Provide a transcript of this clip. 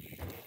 you